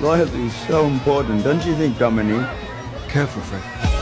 Loyalty is so important, don't you think, Dominique? Careful, Fred.